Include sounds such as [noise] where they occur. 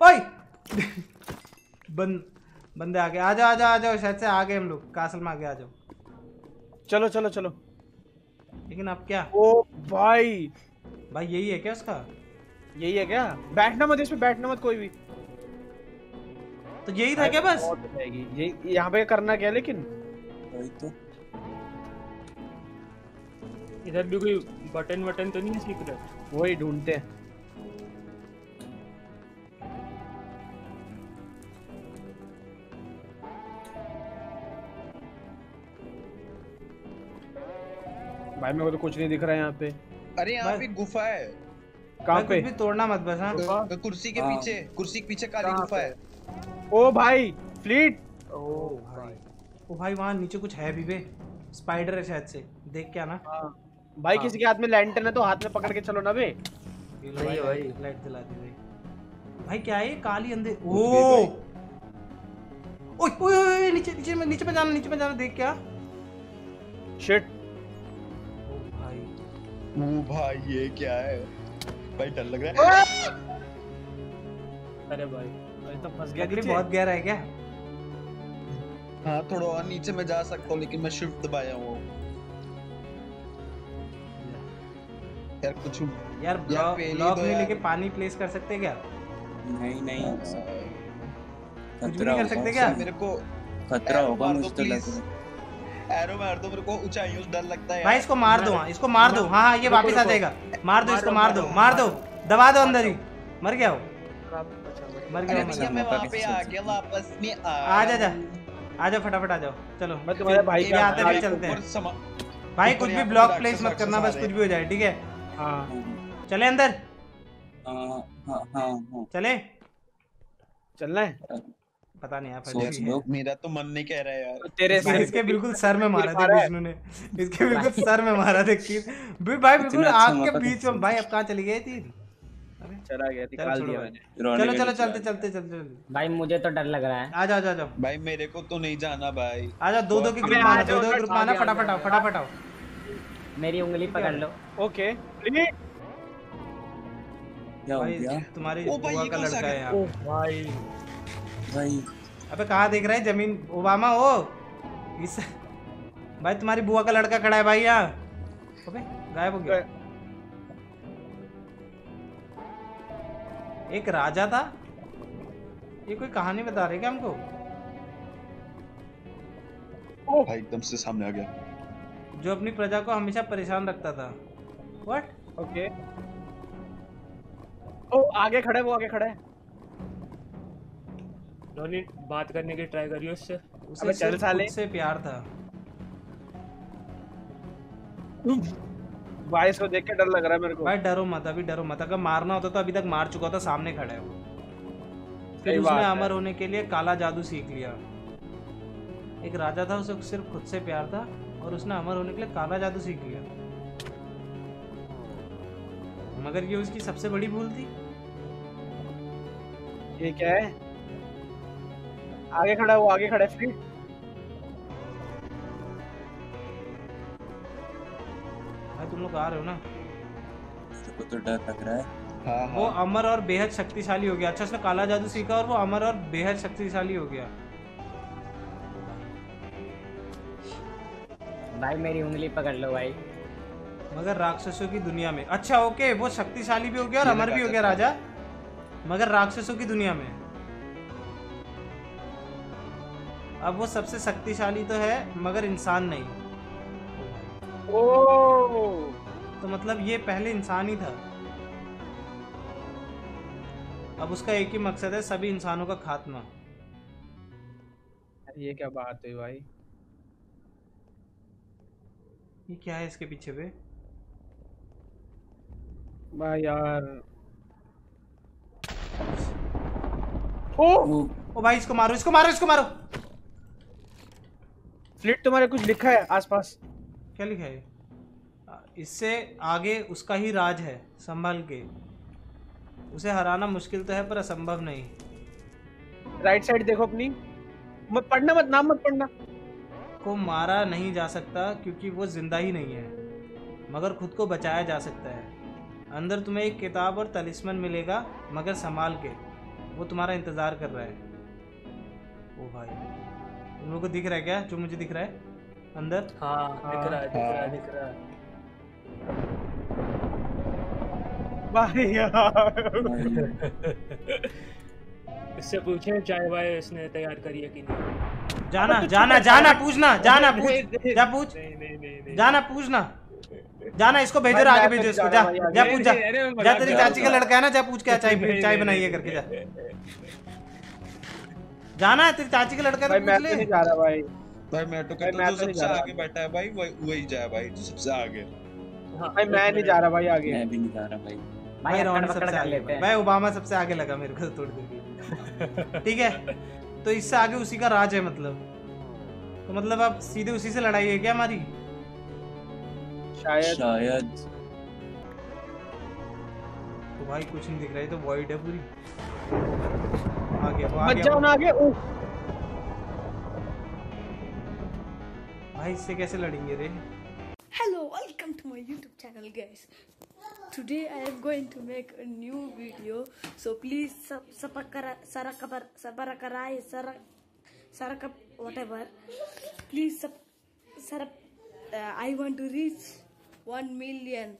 ओए! बंद बंदे आगे आ जाओ आ जाओ आ जाओ शायद से आ गए हम लोग कासल में आगे आ जाओ। चलो चलो चलो। लेकिन अब क्या? ओ भाई। भाई यही है क्या उसका? यही है क्या? बैठना मत इसमें बैठना मत कोई भी। तो यही था क्या बस? यही हो यहाँ पे करना क्या लेकिन? वही तो। इधर भी कोई बटन वटन तो नहीं है सीक्रेट वही ढूंढते हैं। भाई मेरे को तो कुछ नहीं दिख रहा है यहाँ पे। अरे यहाँ पे गुफा है। कहाँ पे? भी तोड़ना मत बस हाँ। तो कुर्सी के हाँ। पीछे कुर्सी के पीछे काली गुफा है। ओ भाई फ्लीट! ओ भाई। ओ भाई वहाँ नीचे कुछ है भी बे। स्पाइडर है शायद से। देख क्या ना भाई हाँ। किसी के हाथ में लैंटर्न है तो हाथ में पकड़ के चलो ना बे। लो भाई लाइट जला दी भाई। भाई क्या है? काली अंधे ओ! भाई। ओए ओए नीचे नीचे में नीचे में जाना नीचे में जाना देख क्या। शिट भाई ओ भाई ये क्या है? भाई डर लग रहा है। अरे भाई भाई तो फंस गया नीचे। बहुत गहरा है क्या? हाँ थोड़ा और नीचे में जा सकता हूँ लेकिन मैं शिफ्ट दबाया हूँ। यार कुछ यार ब्लॉक तो नहीं लेके पानी प्लेस कर सकते हैं क्या? नहीं नहीं। कुछ भी नहीं कर सकते क्या? मेरे को खतरा होगा मुझे तो लग रहा एरो मार दो मेरे को ऊंचाइयों से डर लगता है भाई इसको मार दो हाँ इसको मार दो। हाँ हाँ ये वापस आ जाएगा। मार दो इसको मार दो मार दो। दबा दो अंदर ही। मर गया हो मर गया भैया मैं वहाँ पे आ गया वापस में आ आ जा जा। आ जाओ फटाफट आ जाओ। चलो मैं तुम्हारे भाई का आते भी चलते हैं। भाई कुछ भी ब्लॉक प्लेस मत करना बस कुछ भी हो जाए ठीक है? हाँ। है चले अंदर। हाँ हाँ हाँ हाँ। चले। चलना है? पता नहीं यार सोच फटी लो। मेरा तो मन नहीं कह रहा है यार। तेरे भाई से इसके बिल्कुल सर में मारा था। विष्णु ने इसके बिल्कुल सर में मारा था तीर भी भाई बिल्कुल अच्छा आग के बीच में भाई अब कहाँ चली गई अरे चला गया निकाल दिया मैंने। चलो चलो चलते चलते चलते चलते। भाई मुझे तो डर लग रहा है। आ जाओ आ जाओ भाई मेरे को तो नहीं जाना भाई। आ जाओ दो दो के ग्रुप में आ आना दो दो ग्रुप आना फटाफट आओ फटाफट आओ। मेरी उंगली पकड़ लो। ओके। क्या हो गया? तुम्हारी ओ भाई, बुआ ये का कौन सा लड़का है? यहाँ ओ भाई। भाई अबे कहाँ देख रहे है? ज़मीन ओबामा हो इस भाई तुम्हारी बुआ का लड़का खड़ा है भाई यहाँ। अबे गायब हो गया। एक राजा था? ये कोई कहानी बता रहे क्या हमको? भाई एकदम से सामने आ गया। जो अपनी प्रजा को हमेशा परेशान रखता था। What okay. ओ आगे खड़े वो आगे खड़ा रोनी बात करने की ट्राई करियो उससे उसे चल साले। से प्यार था। भाई इसको देख के डर लग रहा है मेरे को। भाई डरो मत अभी डरो मत। अगर मारना होता तो अभी तक मार चुका था सामने खड़ा है वो। फिर उसने अमर होने के लिए काला जादू सीख लिया। एक राजा था उसे सिर्फ़ खुद से प्यार था और उसने अमर होने के लिए काला जादू सीख लिया। मगर ये उसकी सबसे बड़ी भूल थी। ये क्या है? आगे खड़ा है वो आगे खड़ा है भाई तुम लोग आ रहे हो ना? को तो डर लग रहा है। हाँ वो हाँ अमर और बेहद शक्तिशाली हो गया। अच्छा उसने काला जादू सीखा और वो अमर और बेहद शक्तिशाली हो गया। भाई मेरी उंगली पकड़ लो भाई। मगर राक्षसों की दुनिया में। अच्छा ओके वो शक्तिशाली भी हो गया और अमर भी हो गया राजा। मगर राक्षसों की दुनिया में। अब वो सबसे शक्तिशाली तो है मगर इंसान नहीं। ओ तो मतलब ये पहले इंसान ही था। अब उसका एक ही मकसद है सभी इंसानों का खात्मा। ये क्या बात है भाई? ये क्या है इसके पीछे पे? भाई यार। ओ ओ भाई इसको मारो इसको मारो इसको मारो। फ्लिट तुम्हारे कुछ लिखा है आसपास? क्या लिखा है? इससे आगे उसका ही राज है संभल के। उसे हराना मुश्किल तो है पर असंभव नहीं। राइट साइड देखो अपनी। मत पढ़ना मत नाम मत पढ़ना। को मारा नहीं जा सकता क्योंकि वो ज़िंदा ही नहीं है। मगर खुद को बचाया जा सकता है। अंदर तुम्हें एक किताब और तलिस्मन मिलेगा मगर संभाल के। वो तुम्हारा इंतज़ार कर रहा है। ओ भाई। तुम लोग को दिख रहा है क्या? जो मुझे दिख रहा है? अंदर? हाँ दिख रहा है दिख रहा है दिख रहा है। भाई यार। [laughs] इससे पूछे चाय वाय इसने तैयार करी है कि नहीं? जाना जाना जाना पूछना जाना पूछ जा पूछ। जाना पूछना। जाना इसको भेजो आगे तो भेजो इसको जा जा हूँ। भाई, पूछ जा। जा तेरी चाची का लड़का है ना जा पूछ क्या चाय चाय बनाइए करके जा। जाना है तेरी चाची का लड़का है भाई तो मैं पूछ तो नहीं ले जा रहा भाई। भाई मैं तो भाई, कहता मैं हूँ तो जो नहीं सबसे आगे बैठा है भाई वही वही जाए भाई जो सबसे आगे। हाँ, भाई मैं नहीं जा रहा भाई आगे। मैं भी नहीं जा रहा भाई। भाई रोहन सबसे आगे। लेते हैं। भाई ओबामा सबसे आगे लगा मेरे को थोड़ी देर के ठीक है? तो इससे आगे उसी का राज है मतलब। तो मतलब अब सीधे उसी से लड़ाई है क्या हमारी? शायद। शायद। तो भाई कुछ नहीं दिख रहा है तो वॉइड है पूरी। वो जाओ। ना आगे भाई इससे कैसे लड़ेंगे रे Hello, welcome to my YouTube channel, guys. Today I am going to make a new video, so please sub subakara sarakar sabarakarai sarak sarakap whatever. Please sub sarap. Uh, I want to reach one million.